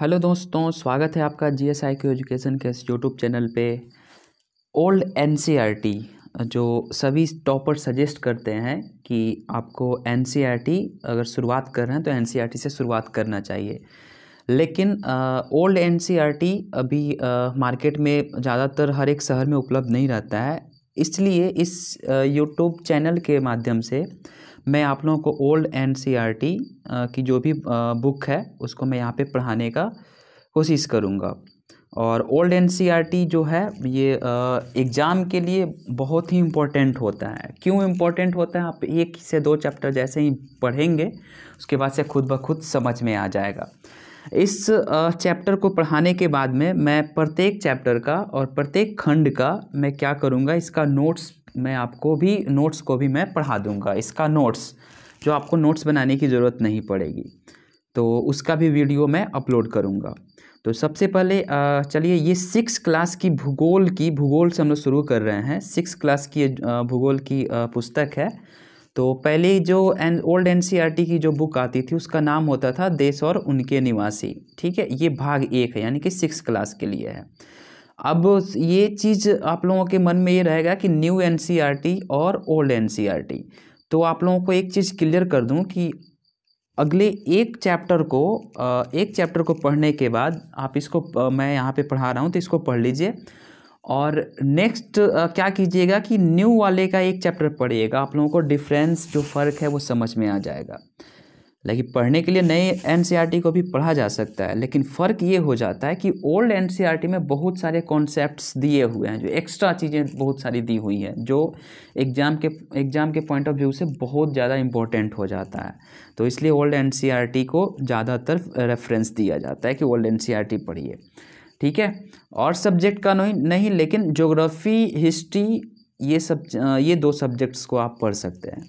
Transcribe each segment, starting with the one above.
Hello दोस्तों, स्वागत है आपका G S I Q education के इस यूट्यूब चैनल पे। Old N C R T जो सभी टॉपर सजेस्ट करते हैं कि आपको एन सी आर टी अगर शुरुआत कर रहे हैं तो एन सी आर टी से शुरुआत करना चाहिए। लेकिन old N C R T अभी मार्केट में ज़्यादातर हर एक शहर में उपलब्ध नहीं रहता है। इसलिए इस यूट्यूब चैनल के माध्यम से मैं आप लोगों को ओल्ड एन की जो भी बुक है, उसको मैं यहाँ पे पढ़ाने का कोशिश करूँगा। और ओल्ड एन जो है, ये एग्ज़ाम के लिए बहुत ही इम्पोर्टेंट होता है। क्यों इम्पोर्टेंट होता है? आप एक से दो चैप्टर जैसे ही पढ़ेंगे, उसके बाद से खुद ब खुद समझ में आ जाएगा। इस चैप्टर को पढ़ाने के बाद में मैं प्रत्येक चैप्टर का और प्रत्येक खंड का मैं क्या करूँगा, इसका नोट्स मैं आपको भी नोट्स को भी मैं पढ़ा दूँगा। इसका नोट्स जो आपको नोट्स बनाने की ज़रूरत नहीं पड़ेगी तो उसका भी वीडियो मैं अपलोड करूँगा। तो सबसे पहले चलिए ये सिक्स क्लास की भूगोल की, भूगोल से हम लोग शुरू कर रहे हैं। सिक्स क्लास की भूगोल की पुस्तक है। तो पहले जो एन ओल्ड एन की जो बुक आती थी, उसका नाम होता था देश और उनके निवासी। ठीक है? ये भाग एक है, यानी कि सिक्स क्लास के लिए है। अब ये चीज़ आप लोगों के मन में ये रहेगा कि न्यू एन और ओल्ड एन तो आप लोगों को एक चीज़ क्लियर कर दूँ कि अगले एक चैप्टर को एक चैप्टर को पढ़ने के बाद आप इसको मैं यहाँ पे पढ़ा रहा हूँ तो इसको पढ़ लीजिए। और नेक्स्ट क्या कीजिएगा कि न्यू वाले का एक चैप्टर पढ़िएगा। आप लोगों को डिफरेंस जो फ़र्क है वो समझ में आ जाएगा। लेकिन पढ़ने के लिए नए एन e को भी पढ़ा जा सकता है, लेकिन फ़र्क ये हो जाता है कि ओल्ड एन e में बहुत सारे कॉन्सेप्ट्स दिए हुए हैं, जो एक्स्ट्रा चीज़ें बहुत सारी दी हुई हैं, जो एग्ज़ाम के एग्ज़ाम के पॉइंट ऑफ़ व्यू से बहुत ज़्यादा इंपॉर्टेंट हो जाता है। तो इसलिए ओल्ड एन e को ज़्यादातर रेफरेंस दिया जाता है कि ओल्ड एन पढ़िए, ठीक है? और सब्जेक्ट का नहीं नहीं, लेकिन जोग्राफ़ी हिस्ट्री ये सब, ये दो सब्जेक्ट्स को आप पढ़ सकते हैं।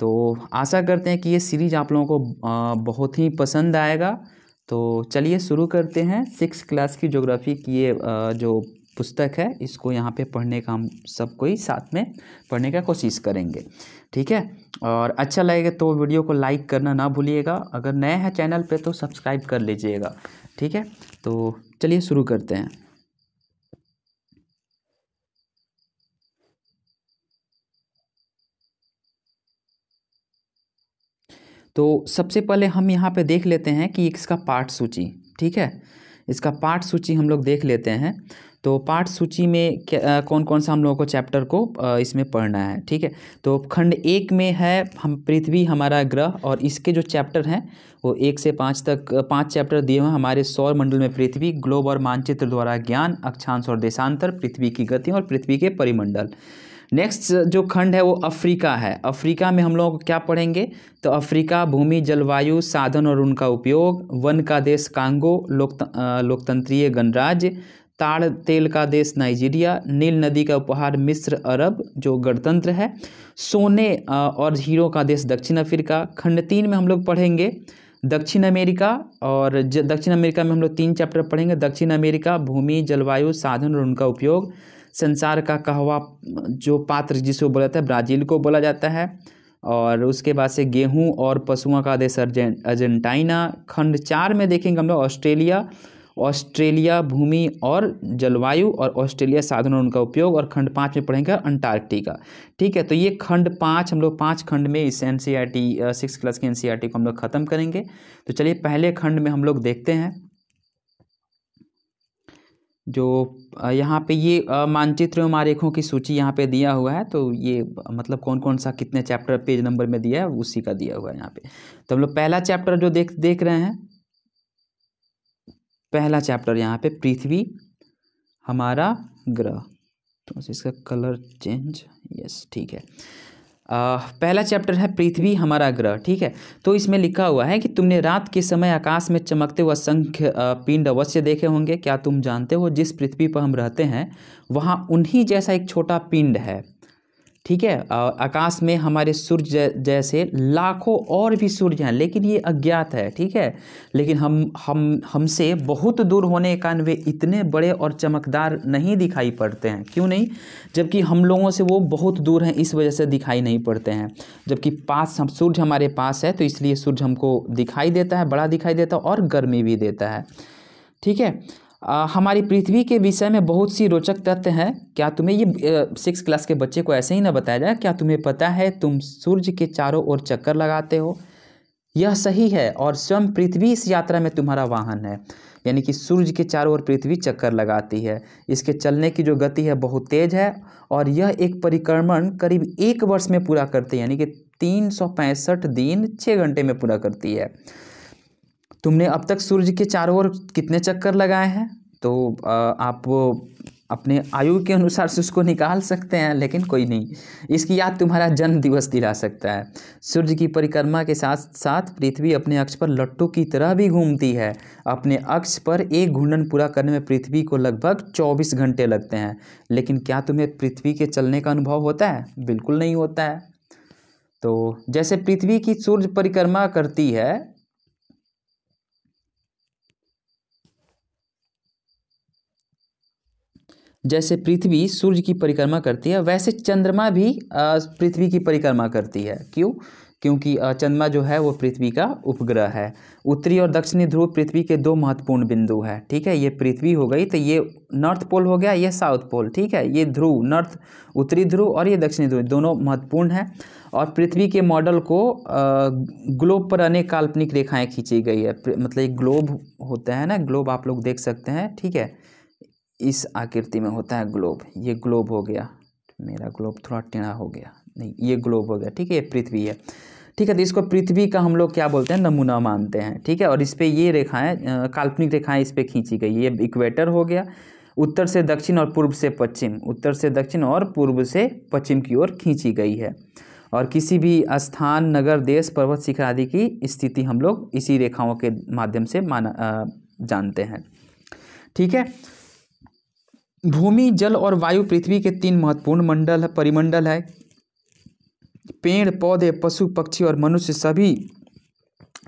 तो आशा करते हैं कि ये सीरीज़ आप लोगों को बहुत ही पसंद आएगा। तो चलिए शुरू करते हैं। सिक्स क्लास की जोग्राफ़ी की ये जो पुस्तक है, इसको यहाँ पे पढ़ने का हम सब कोई साथ में पढ़ने का कोशिश करेंगे। ठीक है? और अच्छा लगेगा तो वीडियो को लाइक करना ना भूलिएगा। अगर नए हैं चैनल पे तो सब्सक्राइब कर लीजिएगा। ठीक है? तो चलिए शुरू करते हैं। तो सबसे पहले हम यहाँ पे देख लेते हैं कि इसका पाठ सूची, ठीक है? इसका पाठ सूची हम लोग देख लेते हैं। तो पाठ सूची में कौन कौन सा हम लोगों को चैप्टर को इसमें पढ़ना है, ठीक है? तो खंड एक में है हम, पृथ्वी हमारा ग्रह और इसके जो चैप्टर हैं, वो एक से पाँच तक पाँच चैप्टर दिए हुए हमारे सौर मंडल में पृथ्वी, ग्लोब और मानचित्र द्वारा ज्ञान, अक्षांश और देशांतर, पृथ्वी की गति और पृथ्वी के परिमंडल। नेक्स्ट जो खंड है वो अफ्रीका है। अफ्रीका में हम लोग क्या पढ़ेंगे? तो अफ्रीका, भूमि, जलवायु, साधन और उनका उपयोग, वन का देश, कांगो लोक लोकतंत्रीय गणराज्य ताड़ तेल का देश नाइजीरिया, नील नदी का उपहार मिस्र अरब, जो गणतंत्र है। सोने और हीरो का देश दक्षिण अफ्रीका। खंड तीन में हम लोग पढ़ेंगे दक्षिण अमेरिका, और दक्षिण अमेरिका में हम लोग तीन चैप्टर पढ़ेंगे। दक्षिण अमेरिका, भूमि, जलवायु, साधन और उनका उपयोग। संसार का कहवा, जो पात्र जिसको बोला जाता है, ब्राज़ील को बोला जाता है। और उसके बाद से गेहूँ और पशुओं का देश अर्जेंटाइना खंड चार में देखेंगे हम लोग, ऑस्ट्रेलिया। ऑस्ट्रेलिया भूमि और जलवायु और ऑस्ट्रेलिया साधन और उनका उपयोग और खंड पाँच में पढ़ेंगे अंटार्कटिका। ठीक है तो ये खंड पाँच हम लोग पाँच खंड में इस एन सिक्स क्लास की एन टी को हम लोग ख़त्म करेंगे। तो चलिए पहले खंड में हम लोग देखते हैं। जो यहाँ पे ये मानचित्र एवं आरेखों की सूची यहाँ पे दिया हुआ है तो ये मतलब कौन कौन सा कितने चैप्टर पेज नंबर में दिया है, उसी का दिया हुआ है यहाँ पे। तो हम लोग पहला चैप्टर जो देख देख रहे हैं पहला चैप्टर यहाँ पे पृथ्वी हमारा ग्रह। तो इसका कलर चेंज यस ठीक है। आ, पहला चैप्टर है पृथ्वी हमारा ग्रह ठीक है? तो इसमें लिखा हुआ है कि तुमने रात के समय आकाश में चमकते हुए असंख्य पिंड अवश्य देखे होंगे। क्या तुम जानते हो जिस पृथ्वी पर हम रहते हैं वहाँ उन्हीं जैसा एक छोटा पिंड है? ठीक है? आकाश में हमारे सूर्य जैसे लाखों और भी सूर्य हैं, लेकिन ये अज्ञात है, ठीक है? लेकिन हम हम, हमसे बहुत दूर होने के कारण वे इतने बड़े और चमकदार नहीं दिखाई पड़ते हैं। क्यों नहीं? जबकि हम लोगों से वो बहुत दूर हैं, इस वजह से दिखाई नहीं पड़ते हैं। जबकि पास, हम, सूर्य हमारे पास है तो इसलिए सूर्य हमको दिखाई देता है, बड़ा दिखाई देता है और गर्मी भी देता है। ठीक है? आ, हमारी पृथ्वी के विषय में बहुत सी रोचक तथ्य हैं। क्या तुम्हें ये सिक्स क्लास के बच्चे को ऐसे ही ना बताया जाए? क्या तुम्हें पता है तुम सूर्य के चारों ओर चक्कर लगाते हो? यह सही है और स्वयं पृथ्वी इस यात्रा में तुम्हारा वाहन है। यानी कि सूर्य के चारों ओर पृथ्वी चक्कर लगाती है। इसके चलने की जो गति है बहुत तेज है और यह एक परिक्रमण करीब एक वर्ष में पूरा करती है। यानी कि तीन सौ पैंसठ दिन छः घंटे में पूरा करती है। तुमने अब तक सूर्य के चारों ओर कितने चक्कर लगाए हैं? तो आप अपने आयु के अनुसार से उसको निकाल सकते हैं, लेकिन कोई नहीं। इसकी याद तुम्हारा जन्म दिवस दिला सकता है। सूर्य की परिक्रमा के साथ साथ पृथ्वी अपने अक्ष पर लट्टू की तरह भी घूमती है। अपने अक्ष पर एक घूर्णन पूरा करने में पृथ्वी को लगभग चौबीस घंटे लगते हैं। लेकिन क्या तुम्हें पृथ्वी के चलने का अनुभव होता है? बिल्कुल नहीं होता है। तो जैसे पृथ्वी की सूर्य परिक्रमा करती है जैसे पृथ्वी सूर्य की परिक्रमा करती है, वैसे चंद्रमा भी पृथ्वी की परिक्रमा करती है। क्यों? क्योंकि चंद्रमा जो है वो पृथ्वी का उपग्रह है। उत्तरी और दक्षिणी ध्रुव पृथ्वी के दो महत्वपूर्ण बिंदु है, ठीक है? ये पृथ्वी हो गई तो ये नॉर्थ पोल हो गया, ये साउथ पोल, ठीक है? ये ध्रुव, नॉर्थ, उत्तरी ध्रुव और ये दक्षिणी ध्रुव, दोनों महत्वपूर्ण हैं। और पृथ्वी के मॉडल को ग्लोब पर अनेक काल्पनिक रेखाएँ खींची गई है। मतलब ग्लोब होता है ना, ग्लोब आप लोग देख सकते हैं, ठीक है? इस आकृति में होता है ग्लोब ये ग्लोब हो गया। मेरा ग्लोब थोड़ा टेढ़ा हो गया। नहीं, ये ग्लोब हो गया। ठीक है, ये पृथ्वी है। ठीक है तो इसको पृथ्वी का हम लोग क्या बोलते हैं? नमूना मानते हैं। ठीक है, और इस पर ये रेखाएँ काल्पनिक रेखाएँ इस पर खींची गई। ये इक्वेटर हो गया। उत्तर से दक्षिण और पूर्व से पश्चिम। उत्तर से दक्षिण और पूर्व से पश्चिम की ओर खींची गई है। और किसी भी स्थान, नगर, देश, पर्वत, शिखर आदि की स्थिति हम लोग इसी रेखाओं के माध्यम से माना जानते हैं। ठीक है भूमि, जल और वायु पृथ्वी के तीन महत्वपूर्ण मंडल है परिमंडल है। पेड़, पौधे, पशु, पक्षी और मनुष्य सभी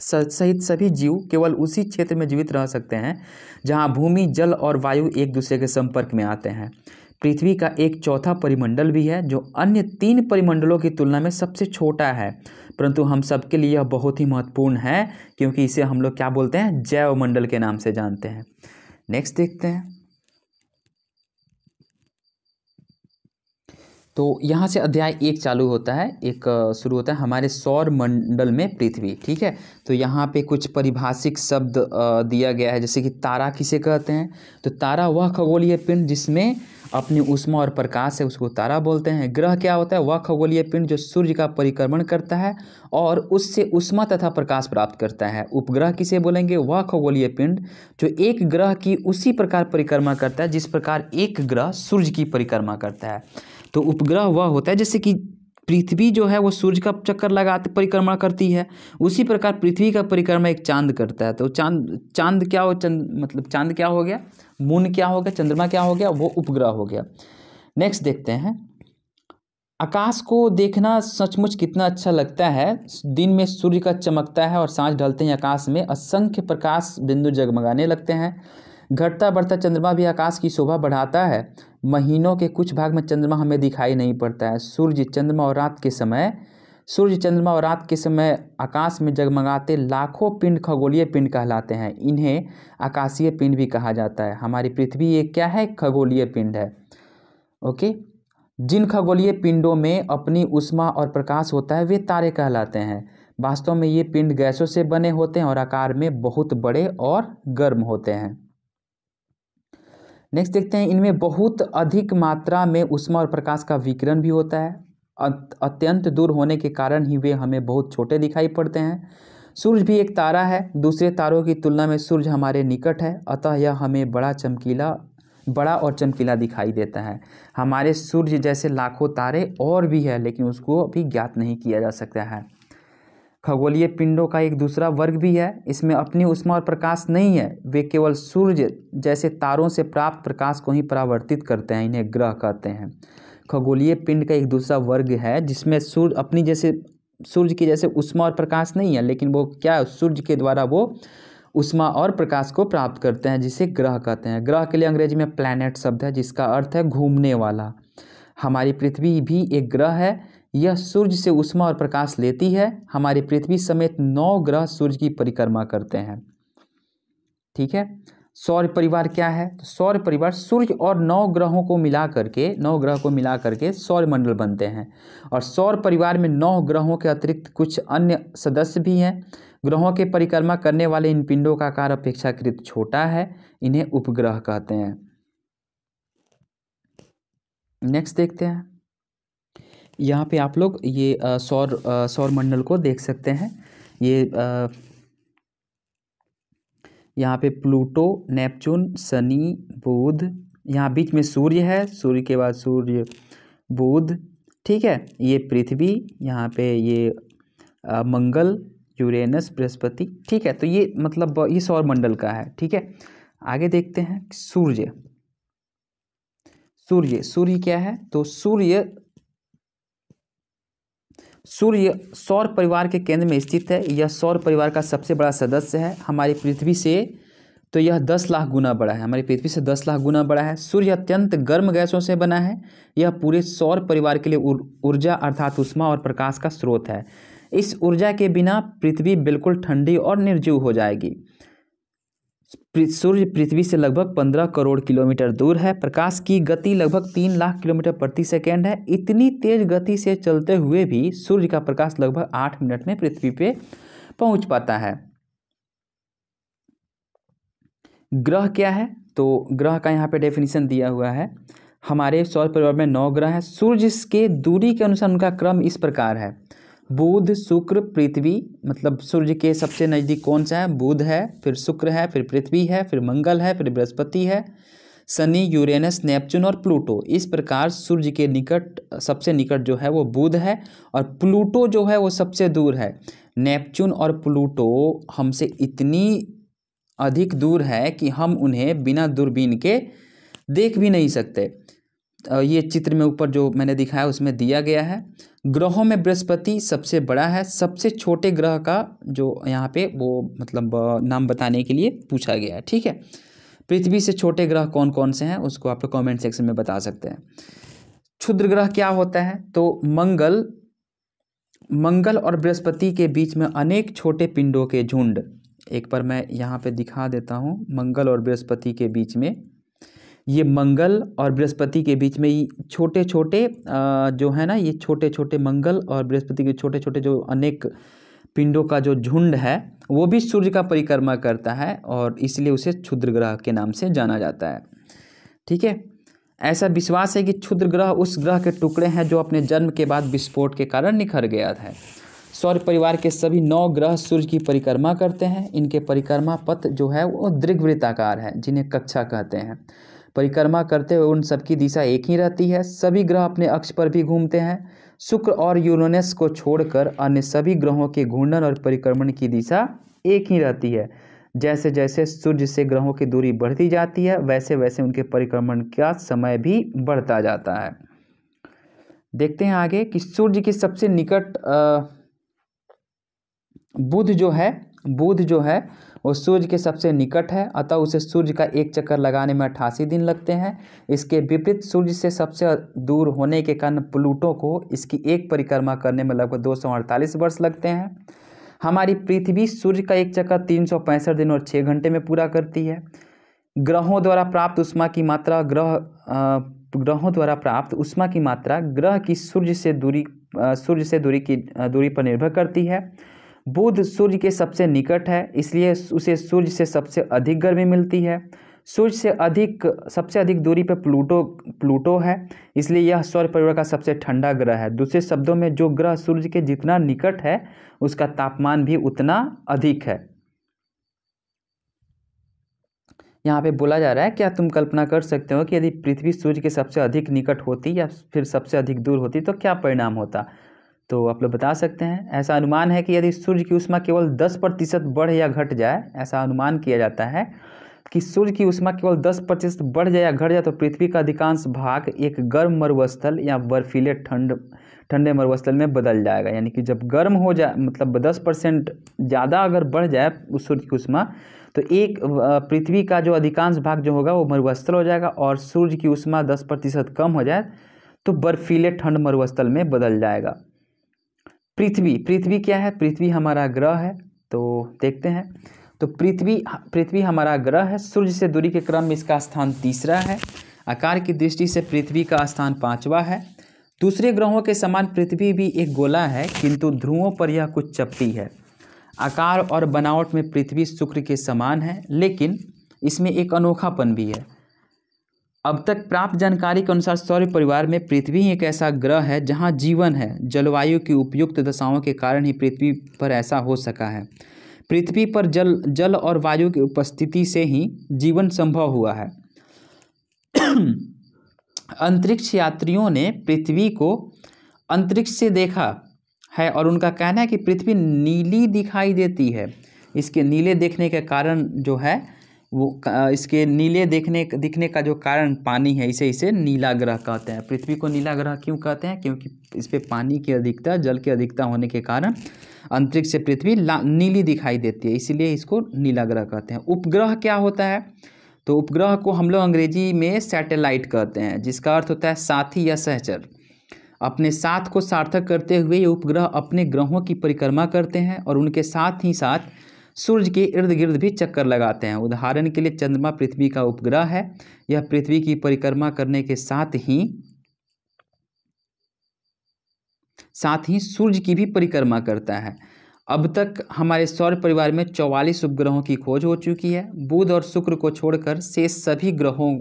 सहित सभी जीव केवल उसी क्षेत्र में जीवित रह सकते हैं, जहाँ भूमि, जल और वायु एक दूसरे के संपर्क में आते हैं। पृथ्वी का एक चौथा परिमंडल भी है, जो अन्य तीन परिमंडलों की तुलना में सबसे छोटा है। परंतु हम सबके लिए यह बहुत ही महत्वपूर्ण है, क्योंकि इसे हम लोग क्या बोलते हैं? जैव मंडल के नाम से जानते हैं। नेक्स्ट देखते हैं। तो यहाँ से अध्याय एक चालू होता है, एक शुरू होता है हमारे सौर मंडल में पृथ्वी, ठीक है? तो यहाँ पे कुछ परिभाषिक शब्द दिया गया है, जैसे कि तारा किसे कहते हैं? तो तारा वह खगोलीय पिंड जिसमें अपनी उष्मा और प्रकाश है, उसको तारा बोलते हैं। ग्रह क्या होता है? वह खगोलीय पिंड जो सूर्य का परिक्रमण करता है और उससे उष्मा तथा प्रकाश प्राप्त करता है। उपग्रह किसे बोलेंगे? वह खगोलीय पिंड जो एक ग्रह की उसी प्रकार परिक्रमा करता है, जिस प्रकार एक ग्रह सूर्य की परिक्रमा करता है। तो उपग्रह वह होता है, जैसे कि पृथ्वी जो है, वो सूर्य का चक्कर लगाते, परिक्रमा करती है। उसी प्रकार पृथ्वी का परिक्रमा एक चाँद करता है। तो चाँद चाँद क्या हो, चंद मतलब चाँद क्या हो गया? मून क्या हो गया? चंद्रमा क्या हो गया? वो उपग्रह हो गया। नेक्स्ट देखते हैं। आकाश को देखना सचमुच कितना अच्छा लगता है। दिन में सूर्य का चमकता है और साँझ ढलते ही आकाश में। असंख्य प्रकाश बिंदु जगमगाने लगते हैं। घटता बढ़ता चंद्रमा भी आकाश की शोभा बढ़ाता है। महीनों के कुछ भाग में चंद्रमा हमें दिखाई नहीं पड़ता है। सूर्य चंद्रमा और रात के समय, सूर्य चंद्रमा और रात के समय आकाश में जगमगाते लाखों पिंड खगोलीय पिंड कहलाते हैं। इन्हें आकाशीय पिंड भी कहा जाता है। हमारी पृथ्वी ये क्या है? खगोलीय पिंड है। ओके? जिन खगोलीय पिंडों में अपनी उष्मा और प्रकाश होता है, वे तारे कहलाते हैं। वास्तव में ये पिंड गैसों से बने होते हैं और आकार में बहुत बड़े और गर्म होते हैं। नेक्स्ट देखते हैं, इनमें बहुत अधिक मात्रा में उष्मा और प्रकाश का विकिरण भी होता है। अत्यंत दूर होने के कारण ही वे हमें बहुत छोटे दिखाई पड़ते हैं। सूर्य भी एक तारा है, दूसरे तारों की तुलना में सूर्य हमारे निकट है, अतः यह हमें बड़ा चमकीला, बड़ा और चमकीला दिखाई देता है। हमारे सूर्य जैसे लाखों तारे और भी है, लेकिन उसको अभी ज्ञात नहीं किया जा सकता है। खगोलीय पिंडों का एक दूसरा वर्ग भी है। इसमें अपनी उष्मा और प्रकाश नहीं है, वे केवल सूर्य जैसे तारों से प्राप्त प्रकाश को ही परावर्तित करते हैं, इन्हें ग्रह कहते हैं। खगोलीय पिंड का एक दूसरा वर्ग है, जिसमें सूर्य अपनी जैसे, सूर्य की जैसे उष्मा और प्रकाश नहीं है, लेकिन वो क्या सूर्य के द्वारा वो उष्मा और प्रकाश को प्राप्त करते हैं, जिसे ग्रह कहते हैं। ग्रह के लिए अंग्रेज़ी में प्लैनेट शब्द है, जिसका अर्थ है घूमने वाला। हमारी पृथ्वी भी एक ग्रह है यह सूर्य से उष्मा और प्रकाश लेती है। हमारी पृथ्वी समेत नौ ग्रह सूर्य की परिक्रमा करते हैं। ठीक है? सौर परिवार क्या है? तो सौर परिवार सूर्य और नौ ग्रहों को मिला करके, नौ ग्रह को मिला करके सौर मंडल बनते हैं। और सौर परिवार में नौ ग्रहों के अतिरिक्त कुछ अन्य सदस्य भी हैं। ग्रहों के परिक्रमा करने वाले इन पिंडों का आकार अपेक्षाकृत छोटा है, इन्हें उपग्रह कहते हैं। नेक्स्ट देखते हैं। यहाँ पे आप लोग ये सौर सौर मंडल को देख सकते हैं। ये यहाँ पे प्लूटो नेपचून शनि बुध यहाँ बीच में सूर्य है। सूर्य के बाद सूर्य बुध ठीक है? ये पृथ्वी यहाँ पे ये आ, मंगल यूरेनस बृहस्पति ठीक है? तो ये मतलब ये सौर मंडल का है ठीक है? आगे देखते हैं सूर्य। सूर्य सूर्य क्या है? तो सूर्य सूर्य सौर परिवार के केंद्र में स्थित है। यह सौर परिवार का सबसे बड़ा सदस्य है। हमारी पृथ्वी से तो यह दस लाख गुना बड़ा है। हमारी पृथ्वी से दस लाख गुना बड़ा है। सूर्य अत्यंत गर्म गैसों से बना है। यह पूरे सौर परिवार के लिए ऊर्जा अर्थात उष्मा और प्रकाश का स्रोत है। इस ऊर्जा के बिना पृथ्वी बिल्कुल ठंडी और निर्जीव हो जाएगी। सूर्य पृथ्वी से लगभग पंद्रह करोड़ किलोमीटर दूर है। प्रकाश की गति लगभग तीन लाख किलोमीटर प्रति सेकेंड है। इतनी तेज गति से चलते हुए भी सूर्य का प्रकाश लगभग आठ मिनट में पृथ्वी पे पहुँच पाता है। ग्रह क्या है? तो ग्रह का यहाँ पे डेफिनेशन दिया हुआ है। हमारे सौर परिवार में नौ ग्रह हैं। सूर्य के दूरी के अनुसार उनका क्रम इस प्रकार है। बुध, शुक्र, पृथ्वी मतलब सूर्य के सबसे नज़दीक कौन सा है? बुध है, फिर शुक्र है, फिर पृथ्वी है, फिर मंगल है, फिर बृहस्पति है, शनि, यूरेनस नेपचून और प्लूटो। इस प्रकार सूर्य के निकट, सबसे निकट जो है वो बुध है और प्लूटो जो है वो सबसे दूर है। नेपचून और प्लूटो हमसे इतनी अधिक दूर है कि हम उन्हें बिना दूरबीन के देख भी नहीं सकते। ये चित्र में ऊपर जो मैंने दिखाया उसमें दिया गया है। ग्रहों में बृहस्पति सबसे बड़ा है, सबसे छोटे ग्रह का जो यहाँ पे वो मतलब नाम बताने के लिए पूछा गया है, ठीक है? पृथ्वी से छोटे ग्रह कौन कौन से हैं, उसको आप लोग कॉमेंट सेक्शन में बता सकते हैं। क्षुद्र ग्रह क्या होता है? तो मंगल मंगल और बृहस्पति के बीच में अनेक छोटे पिंडों के झुंड। एक बार मैं यहाँ पे दिखा देता हूँ, मंगल और बृहस्पति के बीच में ये मंगल और बृहस्पति के बीच में छोटे छोटे जो है ना, ये छोटे छोटे मंगल और बृहस्पति के छोटे छोटे जो अनेक पिंडों का जो झुंड है, वो भी सूर्य का परिक्रमा करता है और इसलिए उसे क्षुद्र ग्रह के नाम से जाना जाता है। ठीक है? ऐसा विश्वास है कि क्षुद्र ग्रह उस ग्रह के टुकड़े हैं जो अपने जन्म के बाद विस्फोट के कारण निखर गया था। सौर परिवार के सभी नौ ग्रह सूर्य की परिक्रमा करते हैं। इनके परिक्रमा पथ जो है, वो दीर्घवृत्ताकार है, जिन्हें कक्षा कहते हैं। परिक्रमा करते हुए उन सबकी दिशा एक ही रहती है। सभी ग्रह अपने अक्ष पर भी घूमते हैं। शुक्र और यूरोनस को छोड़कर अन्य सभी ग्रहों के घूर्णन और परिक्रमण की दिशा एक ही रहती है। जैसे जैसे सूर्य से ग्रहों की दूरी बढ़ती जाती है वैसे वैसे उनके परिक्रमण का समय भी बढ़ता जाता है। देखते हैं आगे कि सूर्य की सबसे निकट बुध जो है, बुध जो है वो सूर्य के सबसे निकट है, अतः उसे सूर्य का एक चक्कर लगाने में अट्ठासी दिन लगते हैं। इसके विपरीत सूर्य से सबसे दूर होने के कारण प्लूटो को इसकी एक परिक्रमा करने में लगभग दो सौ अड़तालीस वर्ष लगते हैं। हमारी पृथ्वी सूर्य का एक चक्कर तीन सौ पैंसठ दिन और छः घंटे में पूरा करती है। ग्रहों द्वारा प्राप्त उष्मा की मात्रा ग्रह ग्रहों द्वारा प्राप्त उष्मा की मात्रा ग्रह की सूर्य से दूरी सूर्य से दूरी की दूरी पर निर्भर करती है। बुध सूर्य के सबसे निकट है, इसलिए उसे सूर्य से सबसे अधिक गर्मी मिलती है। सूर्य से अधिक, सबसे अधिक दूरी पर प्लूटो प्लूटो है, इसलिए यह सौर परिवार का सबसे ठंडा ग्रह है। दूसरे शब्दों में, जो ग्रह सूर्य के जितना निकट है, उसका तापमान भी उतना अधिक है। यहाँ पे बोला जा रहा है, क्या तुम कल्पना कर सकते हो कि यदि पृथ्वी सूर्य के सबसे अधिक निकट होती या फिर सबसे अधिक दूर होती तो क्या परिणाम होता? तो आप लोग बता सकते हैं। ऐसा अनुमान है कि यदि सूर्य की उष्मा केवल दस प्रतिशत बढ़ या घट जाए, ऐसा अनुमान किया जाता है कि सूर्य की उष्मा केवल दस प्रतिशत बढ़ जाए या घट जाए तो पृथ्वी का अधिकांश भाग एक गर्म मरुस्थल या बर्फीले ठंड, ठंडे मरुस्थल में बदल जाएगा। यानी कि जब गर्म हो जाए मतलब दस परसेंट ज़्यादा अगर बढ़ जाए उस सूर्य की उष्मा तो एक पृथ्वी का जो अधिकांश भाग जो होगा वो मरुस्थल हो जाएगा और सूर्य की उष्मा दस प्रतिशत कम हो जाए तो बर्फीले ठंड मरुस्थल में बदल जाएगा। पृथ्वी पृथ्वी क्या है? पृथ्वी हमारा ग्रह है तो देखते हैं। तो पृथ्वी पृथ्वी हमारा ग्रह है, सूर्य से दूरी के क्रम में इसका स्थान तीसरा है। आकार की दृष्टि से पृथ्वी का स्थान पाँचवा है। दूसरे ग्रहों के समान पृथ्वी भी एक गोला है, किंतु ध्रुवों पर यह कुछ चपटी है। आकार और बनावट में पृथ्वी शुक्र के समान है, लेकिन इसमें एक अनोखापन भी है। अब तक प्राप्त जानकारी के अनुसार सौर्य परिवार में पृथ्वी एक ऐसा ग्रह है जहाँ जीवन है। जलवायु की उपयुक्त दशाओं के कारण ही पृथ्वी पर ऐसा हो सका है। पृथ्वी पर जल जल और वायु की उपस्थिति से ही जीवन संभव हुआ है। अंतरिक्ष यात्रियों ने पृथ्वी को अंतरिक्ष से देखा है और उनका कहना है कि पृथ्वी नीली दिखाई देती है। इसके नीले देखने के कारण जो है वो इसके नीले देखने दिखने का जो कारण पानी है, इसे इसे नीला ग्रह कहते हैं। पृथ्वी को नीला ग्रह क्यों कहते हैं? क्योंकि इस पर पानी की अधिकता, जल की अधिकता होने के कारण अंतरिक्ष से पृथ्वी नीली दिखाई देती है, इसीलिए इसको नीला ग्रह कहते हैं। उपग्रह क्या होता है? तो उपग्रह को हम लोग अंग्रेज़ी में सैटेलाइट कहते हैं, जिसका अर्थ होता है साथी या सहचर। अपने साथ को सार्थक करते हुए ये उपग्रह अपने ग्रहों की परिक्रमा करते हैं और उनके साथ ही साथ सूर्य के इर्द गिर्द भी चक्कर लगाते हैं। उदाहरण के लिए चंद्रमा पृथ्वी का उपग्रह है। यह पृथ्वी की परिक्रमा करने के साथ ही साथ ही सूर्य की भी परिक्रमा करता है। अब तक हमारे सौर परिवार में चौवालीस उपग्रहों की खोज हो चुकी है। बुध और शुक्र को छोड़कर शेष सभी ग्रहों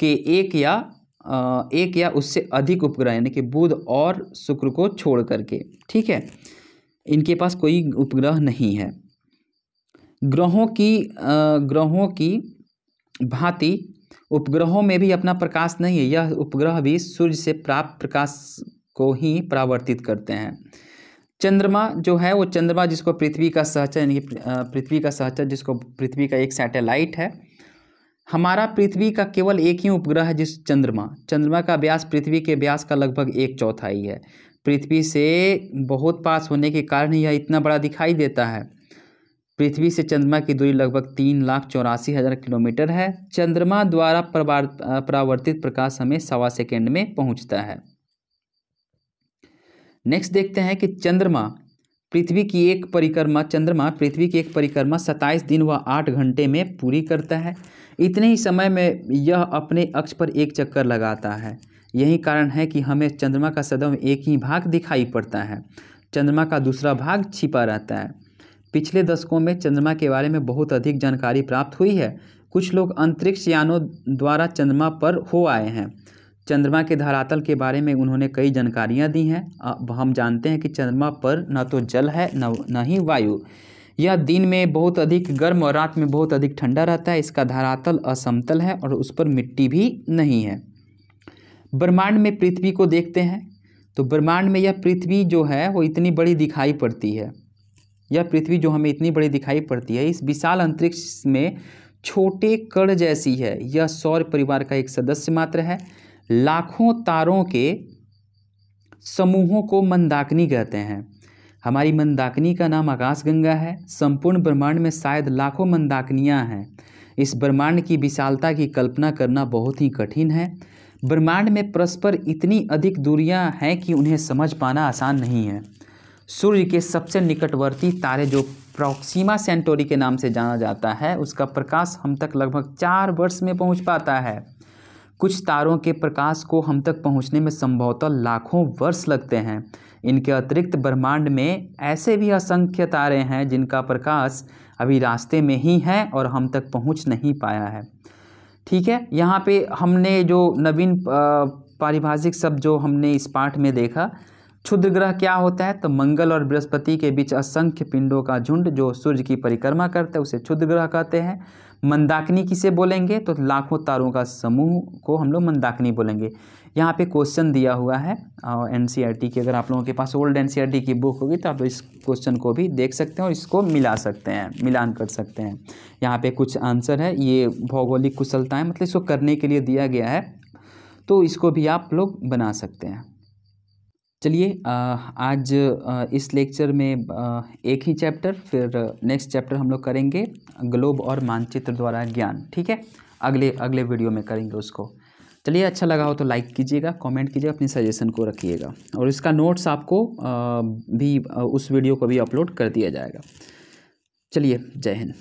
के एक या एक या उससे अधिक उपग्रह, यानी कि बुध और शुक्र को छोड़ करके। ठीक है? इनके पास कोई उपग्रह नहीं है। ग्रहों की ग्रहों की भांति उपग्रहों में भी अपना प्रकाश नहीं है। यह उपग्रह भी सूर्य से प्राप्त प्रकाश को ही परावर्तित करते हैं। चंद्रमा जो है, वो चंद्रमा जिसको पृथ्वी का सहचर यानी पृथ्वी का सहचर जिसको पृथ्वी का एक सैटेलाइट है, हमारा पृथ्वी का केवल एक ही उपग्रह है, जिस चंद्रमा। चंद्रमा का व्यास पृथ्वी के व्यास का लगभग एक चौथाई है। पृथ्वी से बहुत पास होने के कारण यह इतना बड़ा दिखाई देता है। पृथ्वी से चंद्रमा की दूरी लगभग तीन लाख चौरासी हज़ार किलोमीटर है। चंद्रमा द्वारा परावर्तित प्रकाश हमें सवा सेकेंड में पहुँचता है। नेक्स्ट देखते हैं कि चंद्रमा, पृथ्वी की एक परिक्रमा, चंद्रमा पृथ्वी की एक परिक्रमा सत्ताईस दिन व आठ घंटे में पूरी करता है। इतने ही समय में यह अपने अक्ष पर एक चक्कर लगाता है। यही कारण है कि हमें चंद्रमा का सदैव एक ही भाग दिखाई पड़ता है। चंद्रमा का दूसरा भाग छिपा रहता है। पिछले दशकों में चंद्रमा के बारे में बहुत अधिक जानकारी प्राप्त हुई है। कुछ लोग अंतरिक्ष यानों द्वारा चंद्रमा पर हो आए हैं। चंद्रमा के धरातल के बारे में उन्होंने कई जानकारियाँ दी हैं। अब हम जानते हैं कि चंद्रमा पर न तो जल है, न न ही वायु। यह दिन में बहुत अधिक गर्म और रात में बहुत अधिक ठंडा रहता है। इसका धरातल असमतल है और उस पर मिट्टी भी नहीं है। ब्रह्मांड में पृथ्वी को देखते हैं। तो ब्रह्मांड में यह पृथ्वी जो है, वो इतनी बड़ी दिखाई पड़ती है। यह पृथ्वी जो हमें इतनी बड़ी दिखाई पड़ती है, इस विशाल अंतरिक्ष में छोटे कण जैसी है। यह सौर परिवार का एक सदस्य मात्र है। लाखों तारों के समूहों को मंदाकिनी कहते हैं। हमारी मंदाकिनी का नाम आकाशगंगा है। संपूर्ण ब्रह्मांड में शायद लाखों मंदाकिनियाँ हैं। इस ब्रह्मांड की विशालता की कल्पना करना बहुत ही कठिन है। ब्रह्मांड में परस्पर इतनी अधिक दूरियाँ हैं कि उन्हें समझ पाना आसान नहीं है। सूर्य के सबसे निकटवर्ती तारे जो प्रॉक्सीमा सेंटोरी के नाम से जाना जाता है, उसका प्रकाश हम तक लगभग चार वर्ष में पहुँच पाता है। कुछ तारों के प्रकाश को हम तक पहुँचने में संभवतः लाखों वर्ष लगते हैं। इनके अतिरिक्त ब्रह्मांड में ऐसे भी असंख्य तारे हैं जिनका प्रकाश अभी रास्ते में ही है और हम तक पहुँच नहीं पाया है। ठीक है, यहाँ पे हमने जो नवीन पारिभाषिक शब्द जो हमने इस पाठ में देखा क्षुद्र ग्रह क्या होता है? तो मंगल और बृहस्पति के बीच असंख्य पिंडों का झुंड जो सूर्य की परिक्रमा करता है, उसे क्षुद्र ग्रह कहते हैं। मंदाकिनी किसे बोलेंगे? तो लाखों तारों का समूह को हम लोग मंदाकिनी बोलेंगे। यहाँ पे क्वेश्चन दिया हुआ है एन e की, अगर आप लोगों के पास ओल्ड एन e की बुक होगी तो आप इस क्वेश्चन को भी देख सकते हैं और इसको मिला सकते हैं, मिलान कर सकते हैं। यहाँ पे कुछ आंसर है, ये भौगोलिक कुशलता है मतलब इसको करने के लिए दिया गया है तो इसको भी आप लोग बना सकते हैं। चलिए आज इस लेक्चर में एक ही चैप्टर, फिर नेक्स्ट चैप्टर हम लोग करेंगे ग्लोब और मानचित्र द्वारा ज्ञान, ठीक है? अगले अगले वीडियो में करेंगे उसको। चलिए अच्छा लगा हो तो लाइक कीजिएगा, कमेंट कीजिएगा, अपनी सजेशन को रखिएगा, और इसका नोट्स आपको भी उस वीडियो को भी अपलोड कर दिया जाएगा। चलिए, जय हिंद।